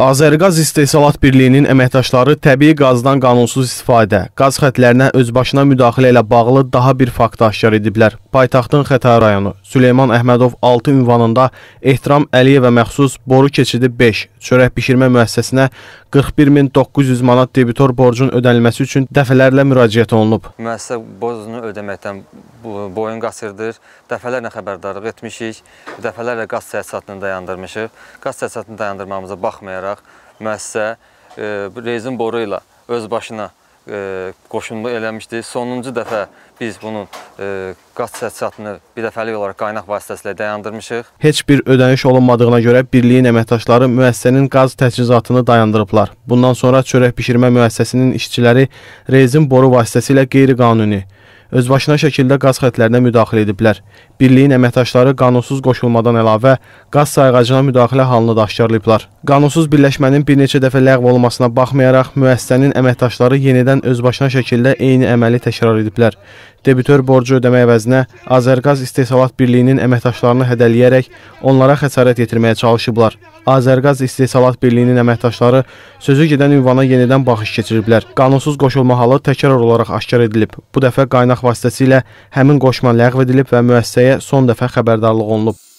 Azərqaz İstehsalat Birliyinin əməkdaşları təbii qazdan qanunsuz istifadə, qaz xətlərinə özbaşına müdaxilə ilə bağlı daha bir fakt aşkar ediblər. Paytaxtın Xətai rayonu Süleyman Əhmədov 6 ünvanında Ehtiram Əliyevə məxsus boru keçidi 5 çörək bişirmə müəssisəsinə 41900 manat debitor borcun ödənilməsi üçün dəfələrlə müraciət olunub. Müəssisə borcunu ödəməkdən boyun qaçırdır. Dəfələrlə xəbərdarlıq etmişik. Dəfələrlə qaz təsisatını dayandırmışıq. Qaz təsisatını dayandırmamıza baxmayaraq müəssisə e, rezin boru ilə öz başına qoşunlu eləmişdi. Sonuncu dəfə biz bunun e, qaz təchizatını birdəfəlik olaraq qaynaq vasitəsilə dayandırmışıq. Heç bir ödəniş olunmadığına görə birliyin əməkdaşları müəssisənin qaz təchizatını dayandırıblar. Bundan sonra çörək bişirmə müəssisəsinin işçiləri rezin boru vasitəsilə qeyri-qanuni özbaşına şəkildə qaz xətlərinə müdaxilə ediblər. Birliyin əməkdaşları qanunsuz qoşulmadan əlavə qaz sayğacına müdaxilə halını da aşkarlayıblar. Qanunsuz birləşmənin bir neçə dəfə ləğv olunmasına baxmayaraq müəssisənin əməkdaşları yenidən özbaşına şəkildə eyni əməli təkrar ediblər. Debitor borcu ödəmək əvəzinə Azərqaz İstehsalat Birliyinin əməkdaşlarını hədələyərək onlara xəsarət yetirməyə çalışıblar. Azərqaz İstehsalat Birliyinin əməkdaşları sözü gedən ünvana yenidən baxış keçiriblər. Qanunsuz qoşulma halı təkrar olaraq aşkar edilib. Bu dəfə qaynaq vasitəsilə həmin qoşma ləğv edilib və müəssisəyə son dəfə xəbərdarlıq olunub.